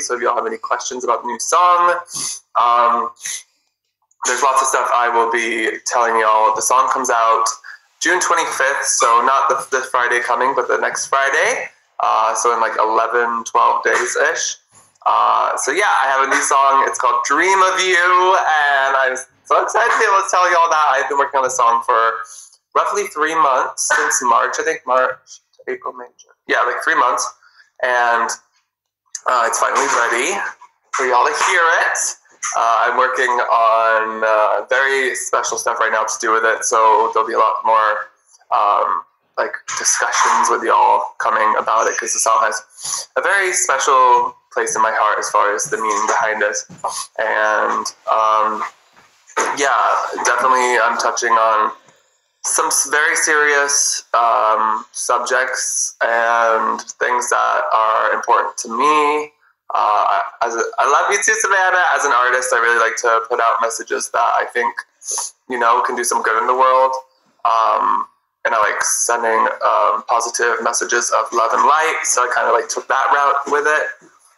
So if y'all have any questions about the new song, um, there's lots of stuff I will be telling y'all. The song comes out June 25th, so not the, this Friday coming, but the next Friday. Uh, so in like 11, 12 days ish. Uh, so yeah, I have a new song. It's called Dream of You, and I'm so excited to be able to tell y'all that. I've been working on this song for roughly three months since March, I think March, April, May, June. Yeah, like three months. And uh, it's finally ready for y'all to hear it. Uh, I'm working on uh, very special stuff right now to do with it, so there'll be a lot more um, like discussions with y'all coming about it because the song has a very special place in my heart as far as the meaning behind it. And um, yeah, definitely I'm touching on some very serious um, subjects and things that are important to me. Uh, as a, I love you too, Savannah. As an artist, I really like to put out messages that I think, you know, can do some good in the world. Um, and I like sending um, positive messages of love and light. So I kind of like took that route with it.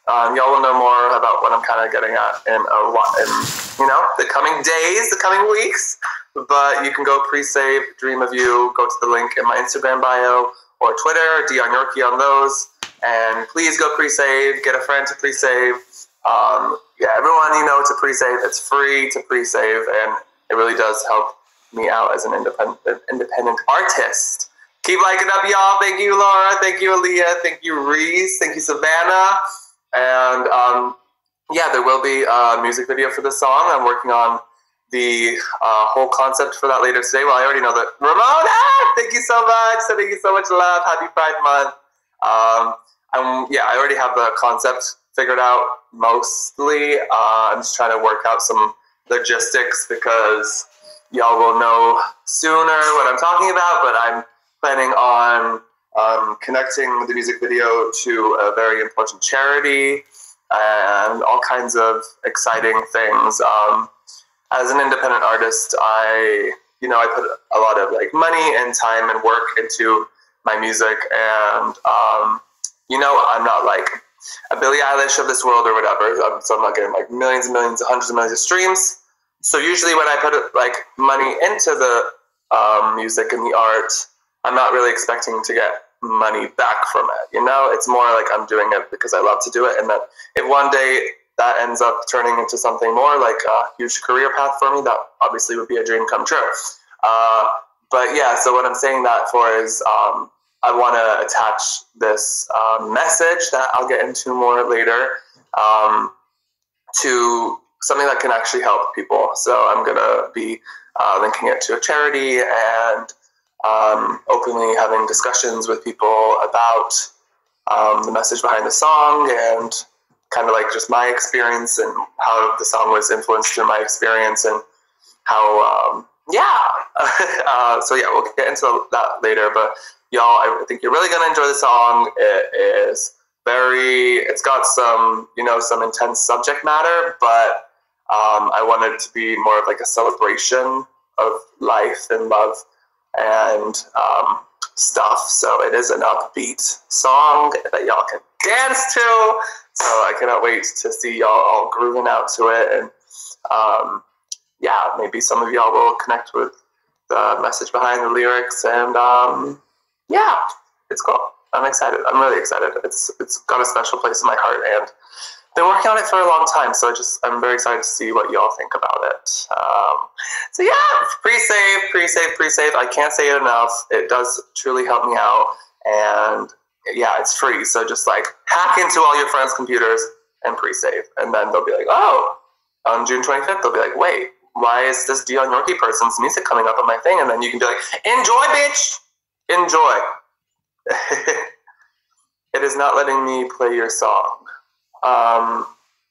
Um, y'all will know more about what I'm kind of getting at in a lot in you know the coming days, the coming weeks. But you can go pre-save Dream of You. Go to the link in my Instagram bio or Twitter, Dion Yorkie on those. And please go pre-save. Get a friend to pre-save. Um, yeah, everyone you know to pre-save. It's free to pre-save, and it really does help me out as an independent independent artist. Keep liking up, y'all. Thank you, Laura. Thank you, Aaliyah. Thank you, Reese. Thank you, Savannah. And um, yeah, there will be a music video for this song. I'm working on the uh, whole concept for that later today. Well, I already know that. Ramona, thank you so much. Sending you so much love. Happy Pride Month. Um, I'm, yeah, I already have the concept figured out mostly. Uh, I'm just trying to work out some logistics because y'all will know sooner what I'm talking about, but I'm planning on um, connecting the music video to a very important charity and all kinds of exciting things. Um, as an independent artist, I, you know, I put a lot of like money and time and work into my music, and um, you know, I'm not like a Billie Eilish of this world or whatever. So I'm not getting like millions and millions, hundreds of millions of streams. So usually when I put like money into the um, music and the art, I'm not really expecting to get money back from it. You know, it's more like I'm doing it because I love to do it, and that if one day that ends up turning into something more like a huge career path for me, that obviously would be a dream come true. Uh, but yeah, so what I'm saying that for is um, I want to attach this um, message that I'll get into more later um, to something that can actually help people. So I'm going to be uh, linking it to a charity and um, openly having discussions with people about um, the message behind the song and kind of like just my experience and how the song was influenced through my experience and how um, yeah. Uh, so yeah we'll get into that later but y'all i think you're really going to enjoy the song. It is very it's got some you know some intense subject matter but um, i wanted it to be more of like a celebration of life and love and um, stuff. So it is an upbeat song that y'all can dance to so I cannot wait to see y'all all grooving out to it. And um, yeah, maybe some of y'all will connect with the message behind the lyrics. And um, yeah, it's cool. I'm excited. I'm really excited. It's it's got a special place in my heart, and been working on it for a long time. So I just I'm very excited to see what y'all think about it. Um, so yeah, pre-save, pre-save, pre-save. I can't say it enough. It does truly help me out, and yeah, it's free. So just like hack into all your friends' computers and pre-save, and then they'll be like, oh, on June 25th, they'll be like, wait, why is this Dion Yorkie person's music coming up on my thing? And then you can be like, enjoy, bitch, enjoy. it is not letting me play your song. Um,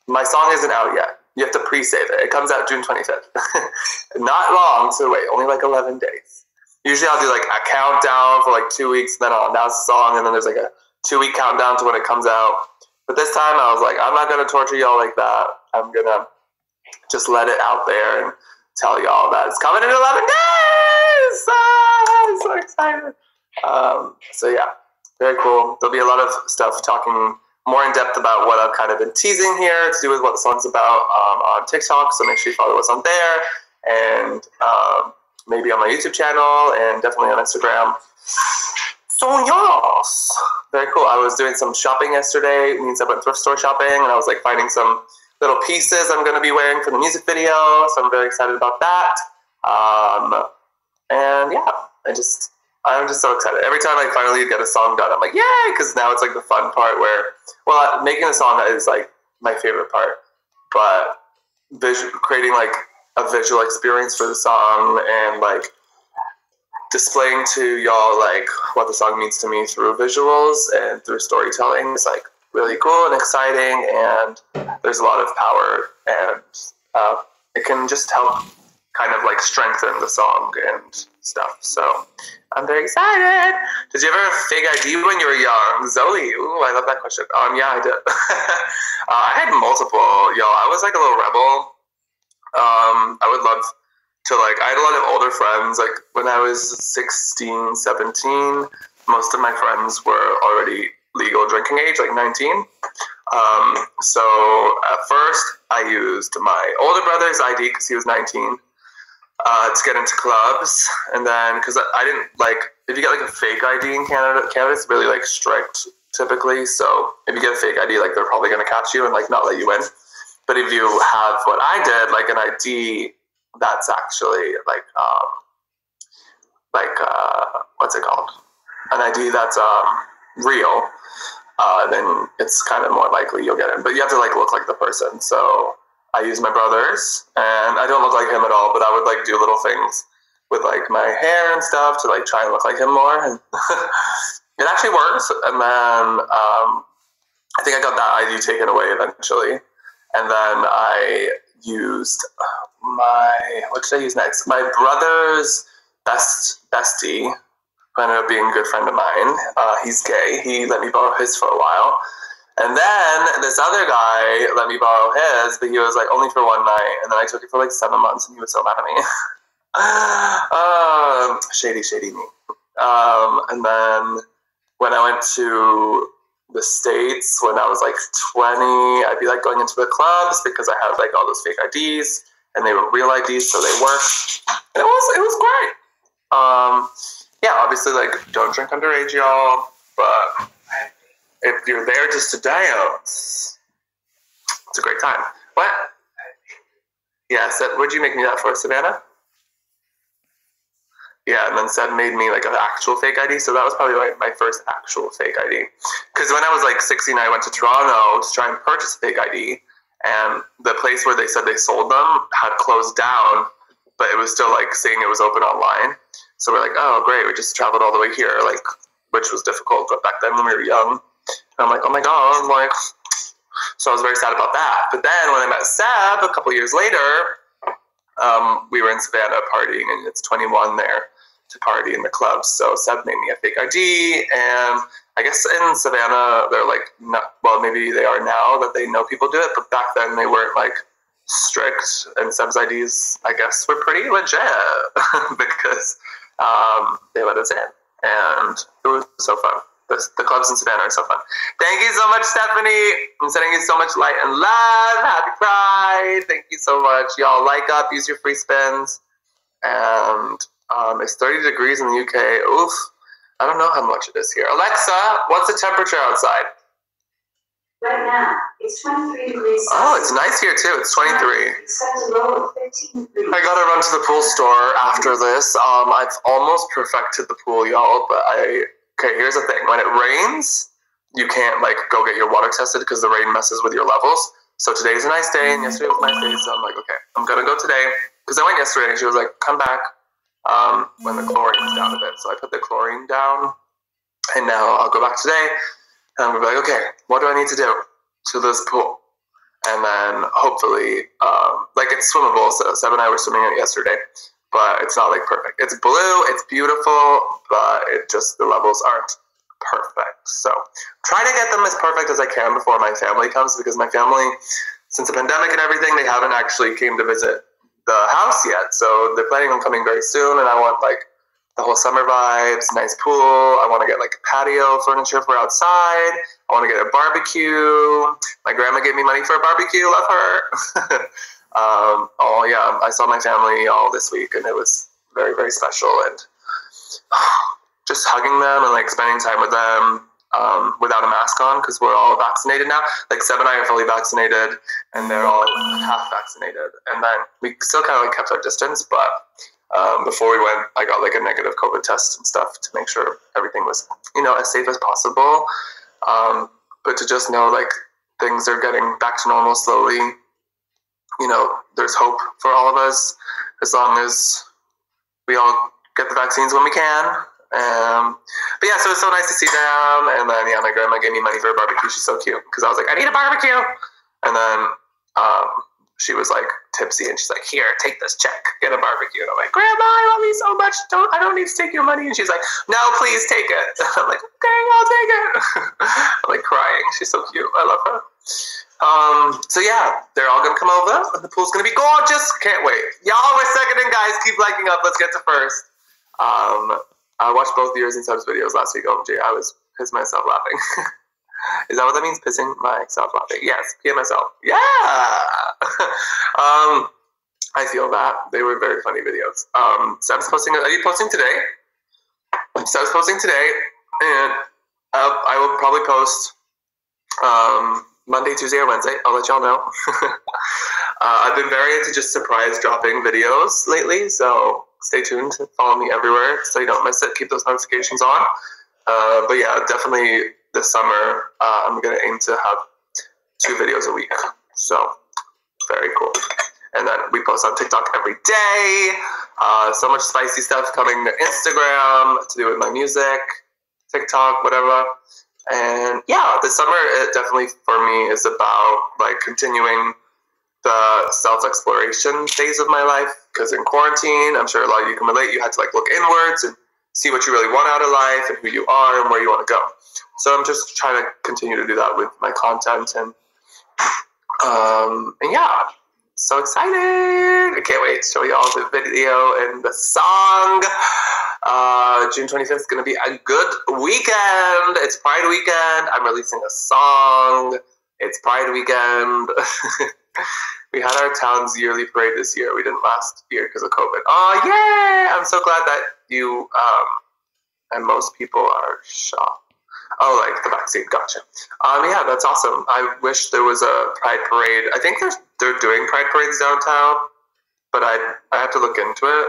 my song isn't out yet. You have to pre-save it. It comes out June 25th. not long to wait, only like 11 days. Usually I'll do like a countdown for like two weeks, then I'll announce the song, and then there's like a two week countdown to when it comes out. But this time I was like, I'm not gonna torture y'all like that. I'm gonna just let it out there and tell y'all that it's coming in 11 days. Ah, I'm so excited. Um, so yeah, very cool. There'll be a lot of stuff talking more in depth about what I've kind of been teasing here to do with what the song's about um, on TikTok. So make sure you follow us on there and um, maybe on my YouTube channel and definitely on Instagram. So yes, very cool. I was doing some shopping yesterday. It means I went thrift store shopping and I was like finding some little pieces I'm going to be wearing for the music video. So I'm very excited about that. Um, and yeah, I just I'm just so excited. Every time I finally get a song done, I'm like, yay! Because now it's like the fun part where, well, making a song is like my favorite part, but creating like a visual experience for the song and like displaying to y'all like what the song means to me through visuals and through storytelling is like really cool and exciting, and there's a lot of power, and uh, it can just help kind of like strengthen the song and stuff. So I'm very excited. Did you ever have fake ID when you were young? Zoe, ooh, I love that question. Um, yeah, I did. uh, I had multiple, y'all. I was like a little rebel. Um, I would love to like, I had a lot of older friends. Like when I was 16, 17, most of my friends were already legal drinking age, like 19. Um, so at first, I used my older brother's ID because he was 19 uh, to get into clubs, and then because I, I, didn't like if you get like a fake ID in Canada, Canada Canada's really like strict typically. So if you get a fake ID, like they're probably gonna catch you and like not let you in. But if you have what I did, like an ID, that's actually like um, like uh, what's it called? An ID that's um, real. Uh, then it's kind of more likely you'll get in. But you have to like look like the person. So I use my brother's, and I don't look like him at all, but I would like do little things with like my hair and stuff to like try and look like him more, and it actually works. And then um, I think I got that ID taken away eventually, and then I used my what should I use next? My brother's best bestie, who ended up being a good friend of mine. Uh, he's gay. He let me borrow his for a while. And then this other guy let me borrow his, but he was like only for one night. And then I took it for like seven months, and he was so mad at me. um, shady, shady me. Um, and then when I went to the states when I was like 20, I'd be like going into the clubs because I had like all those fake IDs, and they were real IDs, so they worked. And it was it was great. Um, yeah, obviously like don't drink underage, y'all, but if you're there just to dance, it's a great time. What? Yeah, Seb, what'd you make me that for, Savannah? Yeah, and then Seb made me like an actual fake ID, so that was probably like my first actual fake ID. Because when I was like 16, I went to Toronto to try and purchase a fake ID, and the place where they said they sold them had closed down, but it was still like saying it was open online. So we're like, oh great, we just traveled all the way here, like, which was difficult. But back then when we were young, I'm like, oh my god, like, so I was very sad about that. But then when I met Seb a couple years later, um, we were in Savannah partying, and it's 21 there to party in the clubs. So Seb made me a fake ID, and I guess in Savannah they're like, not, well, maybe they are now that they know people do it, but back then they weren't like strict, and Seb's IDs, I guess, were pretty legit because um, they let us in, and it was so fun the, the clubs in Savannah are so fun. Thank you so much, Stephanie. I'm sending you so much light and love. Happy Pride. Thank you so much. Y'all like up, use your free spins. And um, it's 30 degrees in the UK. Oof. I don't know how much it is here. Alexa, what's the temperature outside? Right now, it's 23 degrees. Oh, it's nice here too. It's 23. It's a low of 15 degrees. I gotta run to the pool store after this. Um, I've almost perfected the pool, y'all, but I okay, here's the thing. When it rains, you can't like go get your water tested because the rain messes with your levels. So today's a nice day, and yesterday was a nice day. So I'm like, okay, I'm gonna go today because I went yesterday, and she was like, come back um, when the chlorine is down a bit. So I put the chlorine down, and now I'll go back today, and I'm be like, okay, what do I need to do to this pool? And then hopefully, um, like it's swimmable. So Seb and I were swimming it yesterday but it's not like perfect. It's blue, it's beautiful, but it just the levels aren't perfect. So try to get them as perfect as I can before my family comes because my family, since the pandemic and everything, they haven't actually came to visit the house yet. So they're planning on coming very soon, and I want like the whole summer vibes, nice pool. I want to get like patio furniture for outside. I want to get a barbecue. My grandma gave me money for a barbecue. Love her. um, oh yeah, I saw my family all this week, and it was very very special. And just hugging them and like spending time with them um, without a mask on because we're all vaccinated now. Like Seb and I are fully vaccinated, and they're all half vaccinated. And then we still kind of like kept our distance, but um, before we went, I got like a negative COVID test and stuff to make sure everything was you know as safe as possible. Um, but to just know like things are getting back to normal slowly. You know, there's hope for all of us as long as we all get the vaccines when we can um, but yeah, so it was so nice to see them. And then yeah, my grandma gave me money for a barbecue. She's so cute because I was like, I need a barbecue. And then um, she was like tipsy, and she's like, Here, take this check, get a barbecue. And I'm like, Grandma, I love you so much. Don't I don't need to take your money. And she's like, No, please take it. I'm like, Okay, I'll take it. I'm like crying. She's so cute. I love her. Um, so yeah, they're all gonna come over, and the pool's gonna be gorgeous. Can't wait. Y'all were seconding, guys. Keep liking up. Let's get to first. Um, I watched both yours and Seb's videos last week. OMG, I was pissing myself laughing. Is that what that means? Pissing myself laughing. Yes, PMSL. Yeah. um, I feel that they were very funny videos. Um, Seb's posting. Are you posting today? Seb's posting today, and I'll, I will probably post um, Monday, Tuesday, or Wednesday. I'll let y'all know. uh, I've been very into just surprise dropping videos lately, so stay tuned. Follow me everywhere so you don't miss it. Keep those notifications on. Uh, but yeah, definitely this summer, uh, I'm to aim to have two videos a week. So very cool. And then we post on TikTok every day. Uh, so much spicy stuff coming to Instagram to do with my music, TikTok, whatever. And yeah, the summer it definitely for me is about like continuing the self exploration phase of my life because in quarantine, I'm sure a lot of you can relate, you had to like look inwards and see what you really want out of life and who you are and where you want to go. So I'm just trying to continue to do that with my content and um, and yeah, so excited! I can't wait to show you all the video and the song. Uh, June 25th is going to be a good weekend. It's Pride weekend. I'm releasing a song. It's Pride weekend. we had our town's yearly parade this year. We didn't last year because of COVID. Oh, yay! I'm so glad that you um, and most people are shocked. Oh, like the vaccine. Gotcha. Um, yeah, that's awesome. I wish there was a pride parade. I think they're they're doing pride parades downtown, but I I have to look into it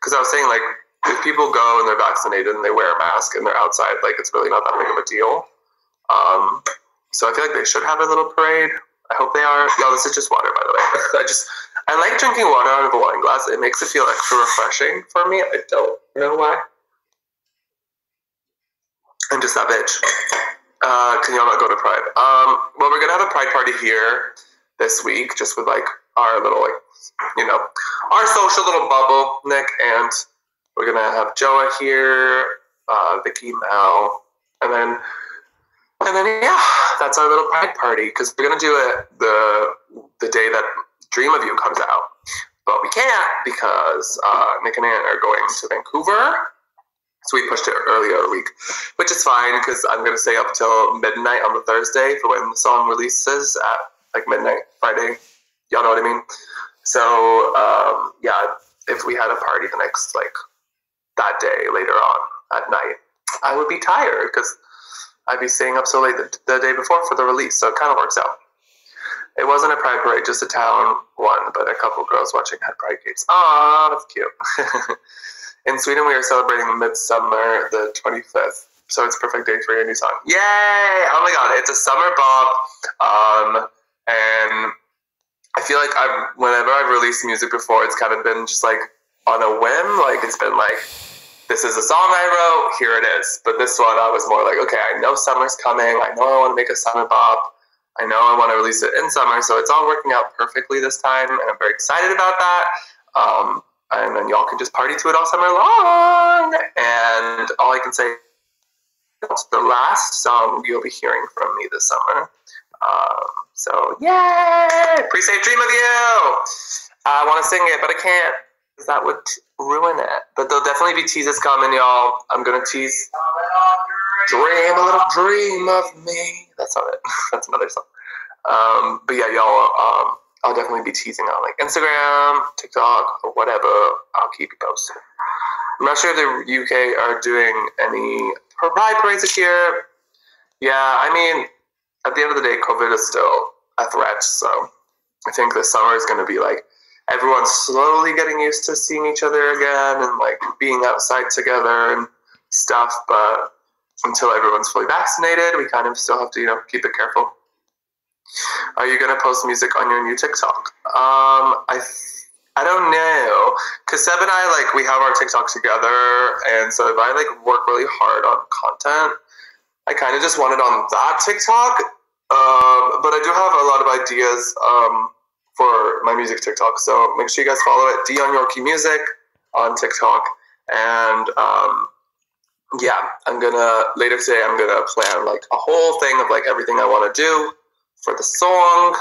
because I was saying like if people go and they're vaccinated and they wear a mask and they're outside, like it's really not that big of a deal. Um, so I feel like they should have a little parade. I hope they are. Y'all, this is just water, by the way. I just, I like drinking water out of a wine glass. It makes it feel extra refreshing for me. I don't know why. I'm just that bitch. Uh, can y'all not go to Pride? Um, well, we're gonna have a Pride party here this week, just with like our little, like, you know, our social little bubble, Nick, and we're gonna have Joa here, uh, Vicky, Mel, and then and then yeah, that's our little pride party because we're gonna do it the the day that Dream of You comes out, but we can't because uh, Nick and Ann are going to Vancouver. So we pushed it earlier a week, which is fine because I'm gonna stay up till midnight on the Thursday for when the song releases at like midnight Friday. Y'all know what I mean? So um, yeah, if we had a party the next like that day later on at night, I would be tired because I'd be staying up so late the, the day before for the release, so it kind of works out. It wasn't a pride parade, just a town one, but a couple girls watching had pride gates. Ah, that's cute. In Sweden, we are celebrating Midsummer the 25th, so it's perfect day for your new song. Yay! Oh my god, it's a summer bop, um, and I feel like I've whenever I've released music before, it's kind of been just like on a whim. Like it's been like this is a song I wrote, here it is. But this one, I was more like, okay, I know summer's coming. I know I want to make a summer bop. I know I want to release it in summer. So it's all working out perfectly this time. And I'm very excited about that. Um, and then y'all can just party to it all summer long. And all I can say it's the last song you'll be hearing from me this summer. Um, so, yay! Pre-save Dream of You! I want to sing it, but I can't that would ruin it. But there'll definitely be teases coming, y'all. I'm gonna tease. Dream a little dream of me. That's not it. That's another song. Um, but yeah, y'all. Um, I'll definitely be teasing on like Instagram, TikTok, or whatever. I'll keep you posted. I'm not sure if the UK are doing any pride parades this year. Yeah, I mean, at the end of the day, COVID is still a threat. So I think this summer is going to be like everyone's slowly getting used to seeing each other again and like being outside together and stuff. But until everyone's fully vaccinated, we kind of still have to, you know, keep it careful. Are you gonna post music on your new TikTok? Um, I I don't know, cause Seb and I like we have our TikTok together, and so if I like work really hard on content, I kind of just want it on that TikTok. Um, but I do have a lot of ideas um, for my music TikTok, so make sure you guys follow it. Dion Yorkie Music on TikTok, and um, yeah, I'm gonna later today. I'm gonna plan like a whole thing of like everything I want to do for the song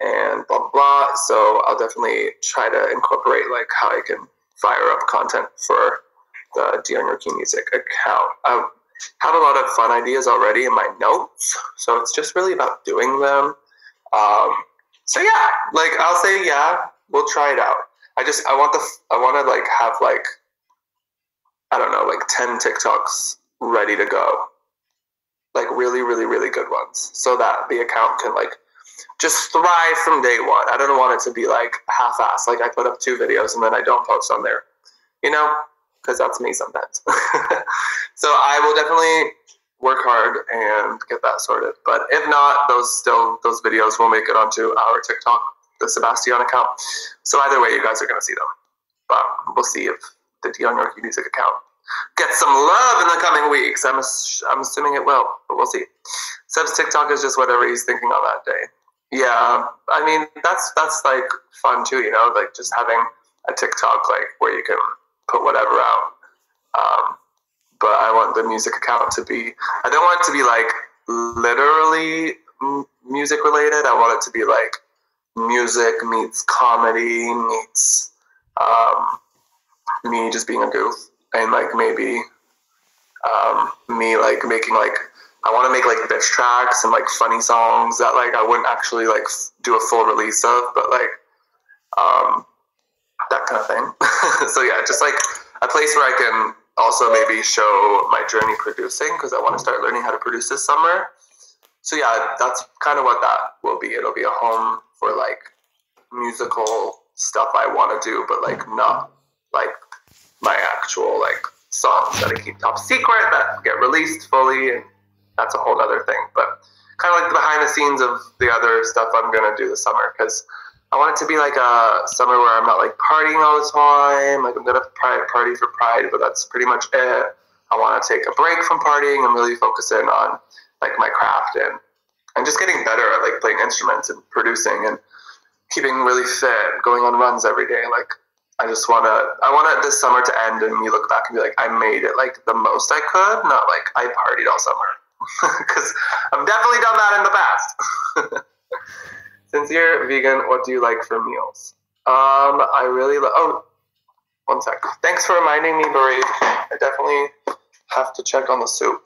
and blah, blah. So I'll definitely try to incorporate like how I can fire up content for the Dion Yorkie Music account. I have a lot of fun ideas already in my notes, so it's just really about doing them. Um, so yeah, like I'll say yeah, we'll try it out. I just I want the I want to like have like I don't know like ten TikToks ready to go like really, really, really good ones so that the account can like just thrive from day one. I don't want it to be like half ass like I put up two videos and then I don't post on there, you know, because that's me sometimes. so I will definitely work hard and get that sorted. But if not, those still those videos will make it onto our TikTok, the Sebastian account. So either way, you guys are gonna see them. But we'll see if the Dion Yorkie Music account gets some love in the coming weeks. I'm, I'm assuming it will, but we'll see. Seb's TikTok is just whatever he's thinking on that day. Yeah, I mean that's that's like fun too, you know, like just having a TikTok like where you can put whatever out. Um, but I want the music account to be. I don't want it to be like literally music related. I want it to be like music meets comedy meets um, me just being a goof and like maybe um, me like making like I want to make like bitch tracks and like funny songs that like I wouldn't actually like do a full release of, but like um, that kind of thing. so yeah, just like a place where I can also maybe show my journey producing because I want to start learning how to produce this summer. So yeah, that's kind of what that will be. It'll be a home for like musical stuff I want to do, but like not like my actual like songs that I keep top secret that get released fully, and that's a whole other thing. But kind of like the behind the scenes of the other stuff I'm gonna do this summer because I want it to be like a summer where I'm not like partying all the time. Like I'm gonna party for pride, but that's pretty much it. I want to take a break from partying and really focus in on like my craft and and just getting better at like playing instruments and producing and keeping really fit, going on runs every day. Like I just want to, I want this summer to end and me look back and be like, I made it like the most I could, not like I partied all summer. Because I've definitely done that in the past. Since you're vegan, what do you like for meals? Um, I really love, oh, one sec. Thanks for reminding me, Brie. I definitely have to check on the soup.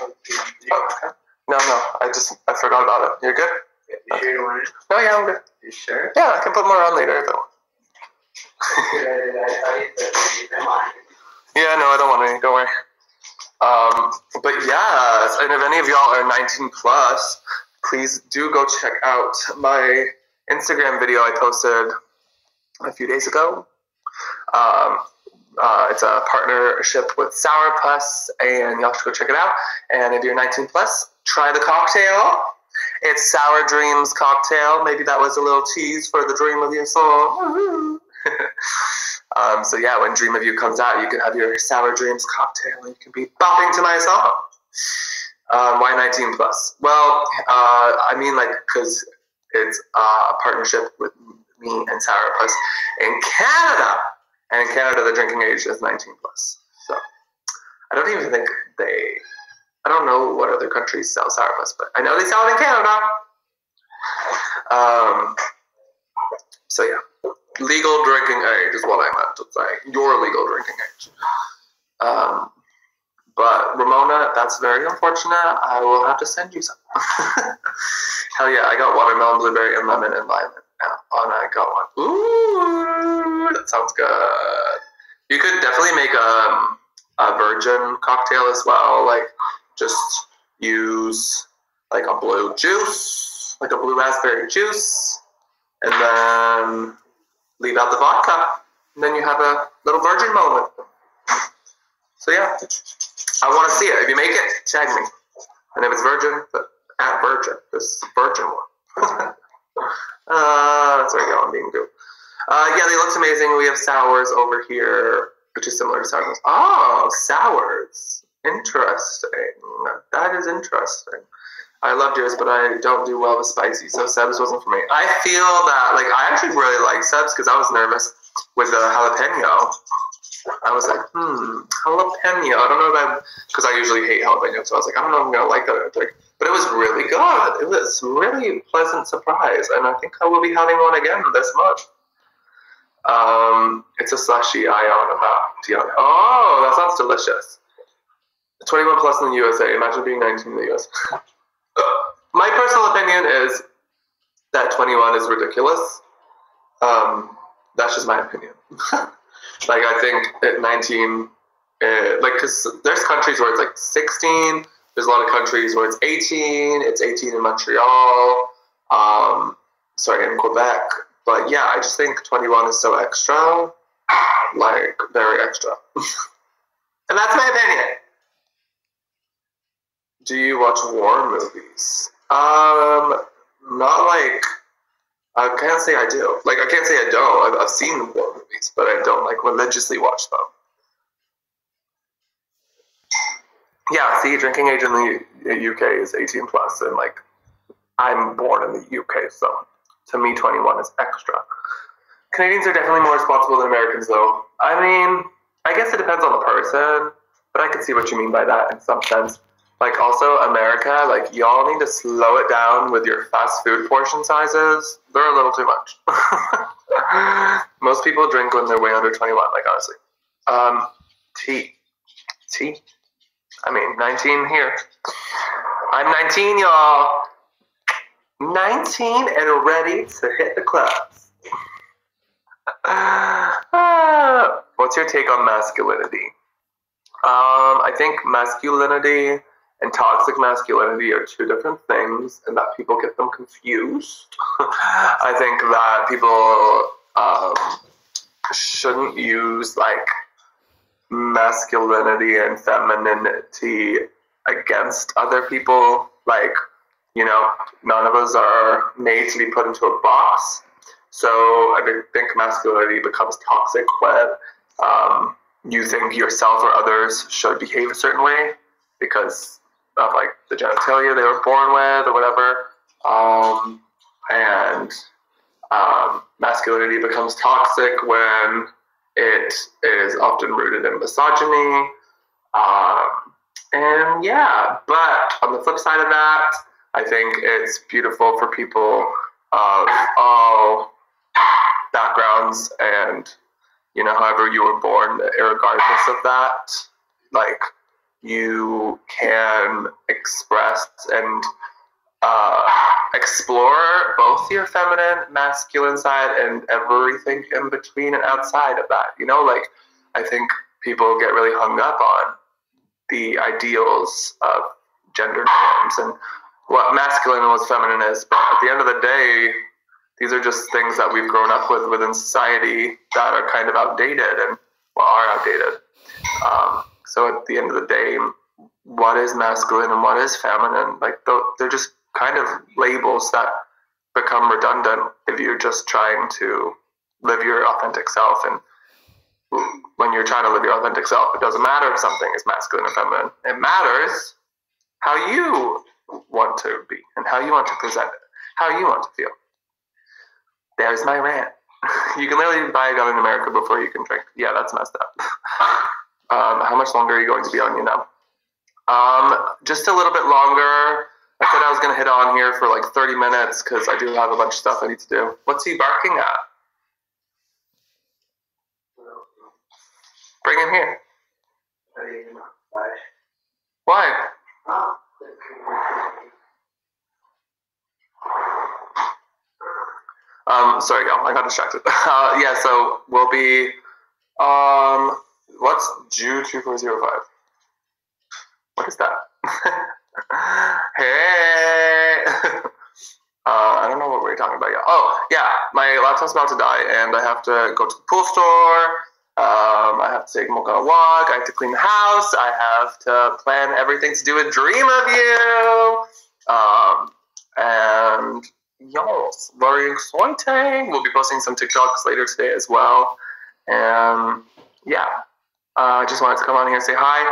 Oh, okay. No, no, I just, I forgot about it. You're good? You sure you want it? No, yeah, I'm good. You sure? Yeah, I can put more on later though. Yeah, no, I don't want any. Don't worry. Um, but yeah, and if any of y'all are 19 plus, please do go check out my Instagram video I posted a few days ago. Um, uh, it's a partnership with Sour Puss, and y'all should go check it out. And if you're 19 plus, try the cocktail. It's Sour Dreams cocktail. Maybe that was a little tease for the Dream of You song. um, so yeah, when Dream of You comes out, you can have your Sour Dreams cocktail and you can be bopping to my song. Um, why 19 plus? Well, uh, I mean like because it's uh, a partnership with me and Sour Puss in Canada, and in Canada the drinking age is 19 plus. So I don't even think they. I don't know what other countries sell Sour Puss, but I know they sell it in Canada. Um, so yeah legal drinking age is what I meant to say. Your legal drinking age. Um, but Ramona, that's very unfortunate. I will have to send you some. Hell yeah, I got watermelon, blueberry, and lemon and lime. Oh, and I got one. Ooh, that sounds good. You could definitely make a, a virgin cocktail as well. Like, just use like a blue juice, like a blue raspberry juice, and then leave out the vodka. And then you have a little virgin moment. So yeah, I want to see it. If you make it, tag me. And if it's virgin, at virgin, this is virgin one. uh, that's where I go. I'm being good. Uh, yeah, they looked amazing. We have sours over here, which is similar to sours. Oh, sours. Interesting. That is interesting. I loved yours, but I don't do well with spicy, so Seb's wasn't for me. I feel that, like, I actually really like Seb's because I was nervous with the jalapeno. I was like, hmm, jalapeno. I don't know if I'm, because I usually hate jalapeno, so I was like, I don't know if I'm going to like that. But it was really good. It was really pleasant surprise, and I think I will be having one again this month. Um, it's a slushy ion about. Oh, that sounds delicious. 21 plus in the USA. Imagine being 19 in the US. My personal opinion is that 21 is ridiculous. Um, that's just my opinion. like, I think at 19, uh, like, because there's countries where it's like 16. There's a lot of countries where it's 18. It's 18 in Montreal. Um, sorry, in Quebec. But yeah, I just think 21 is so extra. Like, very extra. and that's my opinion. Do you watch war movies? Um, not like I can't say I do. Like I can't say I don't. I've, I've seen war movies, but I don't like religiously watch them. Yeah, see, drinking age in the UK is 18 plus, and like I'm born in the UK, so to me, 21 is extra. Canadians are definitely more responsible than Americans, though. I mean, I guess it depends on the person, but I can see what you mean by that in some sense like also America, like y'all need to slow it down with your fast food portion sizes. They're a little too much. Most people drink when they're way under 21, like honestly. Um, tea. Tea? I mean, 19 here. I'm 19, y'all. 19 and ready to hit the clubs. what's your take on masculinity? Um, I think masculinity and toxic masculinity are two different things, and that people get them confused. I think that people um, shouldn't use like masculinity and femininity against other people. Like, you know, none of us are made to be put into a box. So I think masculinity becomes toxic when um, you think yourself or others should behave a certain way because of like the genitalia they were born with or whatever. Um, and um, masculinity becomes toxic when it is often rooted in misogyny. Um, and yeah, but on the flip side of that, I think it's beautiful for people of all backgrounds and, you know, however you were born, regardless of that. Like, you can express and uh, explore both your feminine, masculine side and everything in between and outside of that. You know, like I think people get really hung up on the ideals of gender norms and what masculine and what feminine is. But at the end of the day, these are just things that we've grown up with within society that are kind of outdated and well, are outdated. Um, so at the end of the day, what is masculine and what is feminine? Like they're just kind of labels that become redundant if you're just trying to live your authentic self. And when you're trying to live your authentic self, it doesn't matter if something is masculine or feminine. It matters how you want to be and how you want to present it, how you want to feel. There's my rant. you can literally buy a gun in America before you can drink. Yeah, that's messed up. Um, how much longer are you going to be on YouNow, Um, just a little bit longer. I said I was going to hit on here for like 30 minutes because I do have a bunch of stuff I need to do. What's he barking at? Bring him here. Why? Um, sorry, y'all. I got distracted. Uh, yeah, so we'll be. Um, what's Jew two four zero five? What is that? hey. uh, I don't know what we are talking about yet. Oh, yeah, my laptop's about to die, and I have to go to the pool store. Um, I have to take Mocha a walk. I have to clean the house. I have to plan everything to do a dream of you. Um, and yes, very exciting. We'll be posting some TikToks later today as well. And yeah, uh, I just wanted to come on here and say hi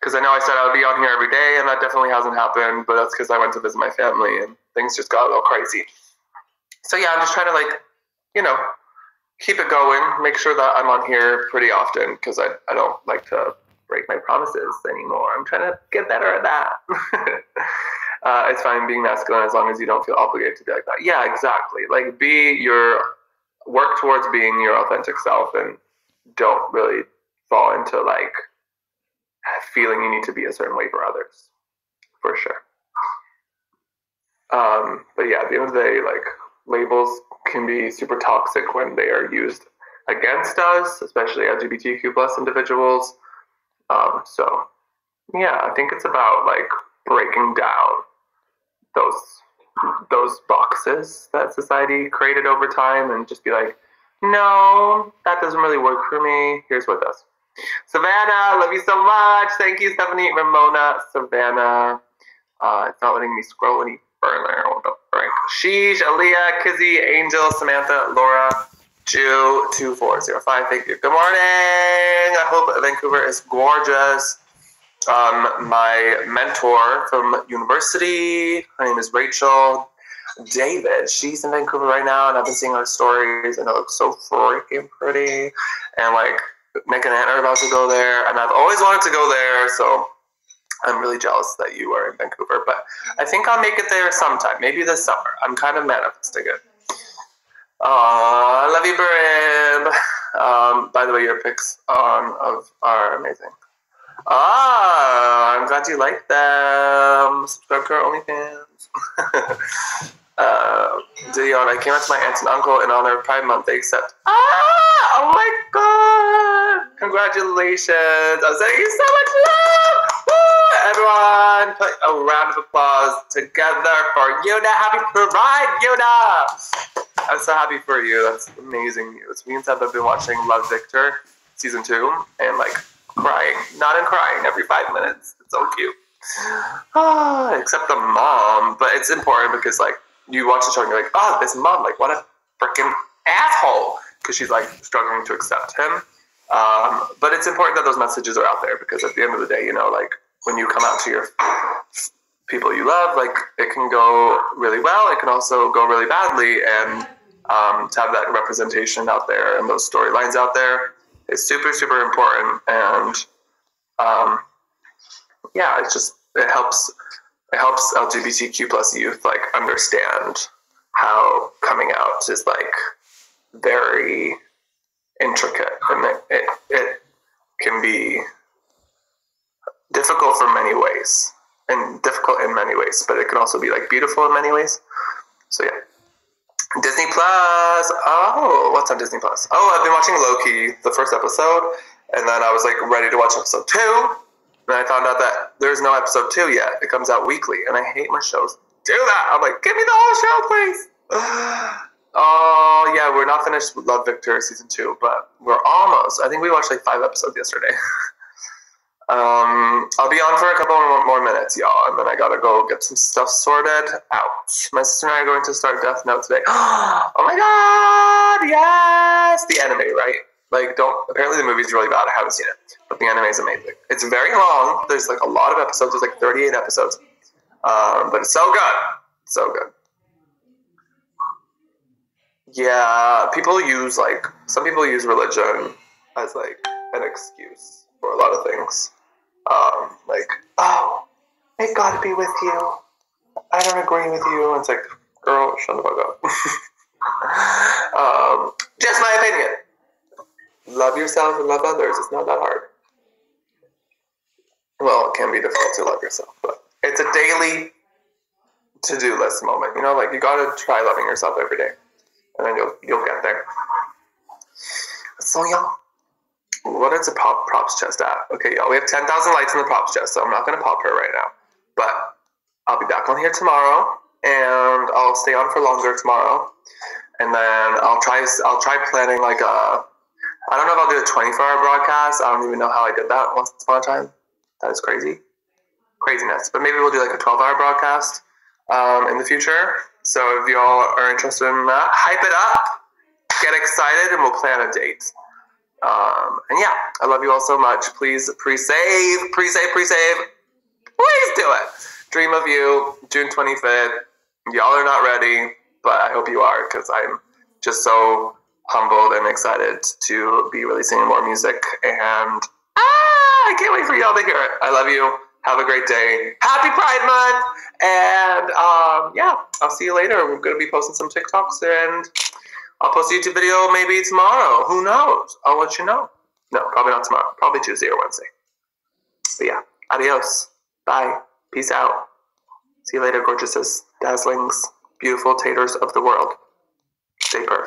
because I know I said I would be on here every day, and that definitely hasn't happened. But that's because I went to visit my family and things just got a little crazy. So yeah, I'm just trying to like, you know, keep it going. Make sure that I'm on here pretty often because I I don't like to break my promises anymore. I'm trying to get better at that. uh, it's fine being masculine as long as you don't feel obligated to be like that. Yeah, exactly. Like be your work towards being your authentic self and don't really fall into like feeling you need to be a certain way for others, for sure. Um, but yeah, at the end of the day, like labels can be super toxic when they are used against us, especially LGBTQ plus individuals. Um, so yeah, I think it's about like breaking down those those boxes that society created over time and just be like, no, that doesn't really work for me. Here's what does. Savannah, love you so much. Thank you, Stephanie, Ramona, Savannah. Uh, it's not letting me scroll any further. What the frick? Sheesh, Aaliyah, Kizzy, Angel, Samantha, Laura, Jew, 2405. Thank you. Good morning. I hope Vancouver is gorgeous. Um, my mentor from university, her name is Rachel David. She's in Vancouver right now, and I've been seeing her stories, and it looks so freaking pretty. And like, Nick and Ann are about to go there, and I've always wanted to go there, so I'm really jealous that you are in Vancouver. But I think I'll make it there sometime, maybe this summer. I'm kind of manifesting it. Aw, love you, Barib. Um, by the way, your pics on of are amazing. Ah, I'm glad you like them. Subscribe to our OnlyFans. uh, Dion, I came out to my aunt and uncle in honor of Pride Month. They accept. Ah! Oh my god! Congratulations! I'm sending you so much love! Woo! Everyone, put a round of applause together for Yuna. Happy Pride, Yuna! I'm so happy for you. That's amazing news. Me and Seth have been watching Love Victor season two and like crying, not in crying every five minutes. It's so cute. Ah, except the mom, but it's important because like you watch the show and you're like, oh, this mom, like, what a freaking asshole, because she's like struggling to accept him. Um, but it's important that those messages are out there because at the end of the day, you know, like when you come out to your people you love, like it can go really well. It can also go really badly, and um, to have that representation out there and those storylines out there is super, super important. And um, yeah, it just it helps it helps LGBTQ plus youth like understand how coming out is like very intricate and it, it, it can be difficult for many ways and difficult in many ways, but it can also be like beautiful in many ways. So yeah. Disney Plus. Oh, what's on Disney Plus? Oh, I've been watching Loki, the first episode, and then I was like ready to watch episode two. And I found out that there's no episode two yet. It comes out weekly, and I hate my shows do that. I'm like, give me the whole show, please. oh yeah, we're not finished with Love Victor season two, but we're almost. I think we watched like five episodes yesterday. um, I'll be on for a couple more minutes, y'all, and then I gotta go get some stuff sorted out. My sister and I are going to start Death Note today. oh my god, yes, the anime, right? Like, don't. Apparently, the movie's really bad. I haven't seen it, but the anime is amazing. It's very long. There's like a lot of episodes. There's like 38 episodes, um, but it's so good, so good. Yeah, people use like some people use religion as like an excuse for a lot of things. Um, like, oh, may God be with you. I don't agree with you. And it's like, girl, shut the fuck up. um, just my opinion. Love yourself and love others. It's not that hard. Well, it can be difficult to love yourself, but it's a daily to-do list moment. You know, like you gotta try loving yourself every day, and then you'll you'll get there. So y'all, what is a pop props chest at? Okay, y'all, we have ten thousand likes in the props chest, so I'm not gonna pop her right now, but I'll be back on here tomorrow, and I'll stay on for longer tomorrow, and then I'll try I'll try planning like a. I don't know if I'll do a 24 hour broadcast. I don't even know how I did that once upon a time. That is crazy, craziness. But maybe we'll do like a 12 hour broadcast um, in the future. So if y'all are interested in that, hype it up, get excited, and we'll plan a date. Um, and yeah, I love you all so much. Please pre-save, pre-save, pre-save. Please do it. Dream of you, June 25th. Y'all are not ready, but I hope you are because I'm just so humbled and excited to be releasing more music. And ah, I can't wait for y'all to hear it. I love you. Have a great day. Happy Pride Month. And um, yeah, I'll see you later. We're going to be posting some TikToks and I'll post a YouTube video maybe tomorrow. Who knows? I'll let you know. No, probably not tomorrow. Probably Tuesday or Wednesday. But yeah, adios. Bye. Peace out. See you later, gorgeouses, dazzlings, beautiful taters of the world. Stay perf.